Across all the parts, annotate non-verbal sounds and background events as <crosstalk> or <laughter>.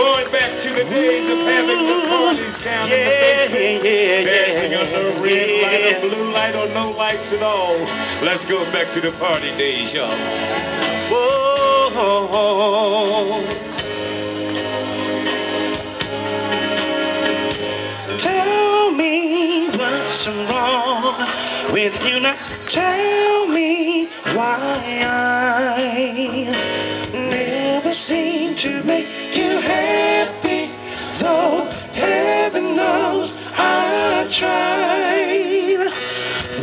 Going back to the days of having the parties down in the Yeah, basement. yeah, Dancing yeah, under a red light yeah. or blue light or no lights at all. Let's go back to the party days, y'all. Whoa. Tell me what's wrong with you now. Tell me why I never seem to make you happy. Though heaven knows I tried.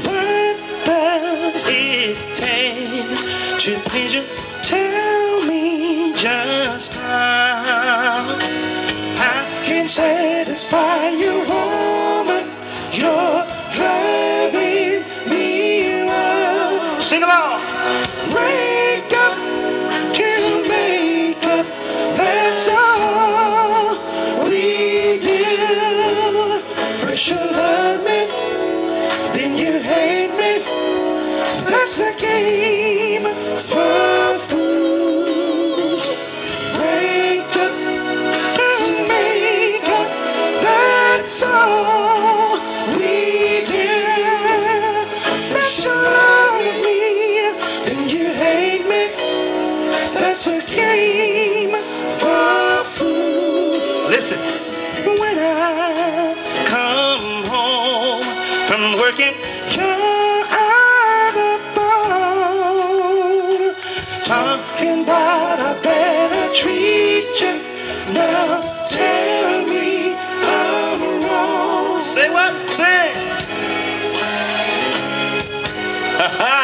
What does it take to please you? Tell me just how I can satisfy you, woman. You're driving me wild. Sing along. That's a game for fools. Break up to make up. That's all we do. You love me, then you hate me. That's a game for fools. Listen. When I come home from working, Talking about I better treat you. Now tell me I'm wrong. Say what? Say. I'll <laughs>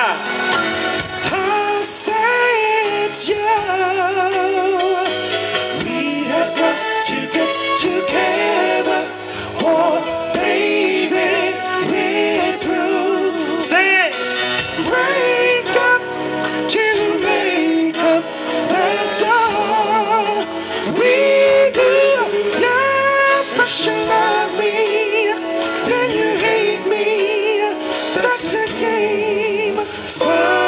That's a game.